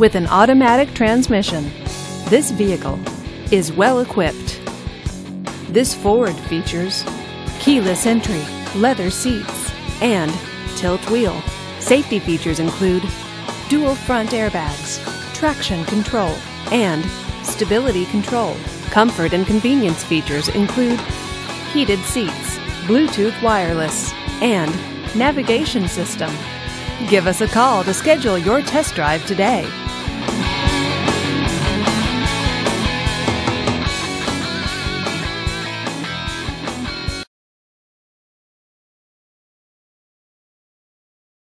with an automatic transmission. This vehicle is well equipped. This Ford features keyless entry, leather seats, and tilt wheel. Safety features include dual front airbags, traction control, and stability control. Comfort and convenience features include heated seats, Bluetooth wireless, and navigation system. Give us a call to schedule your test drive today. Bye.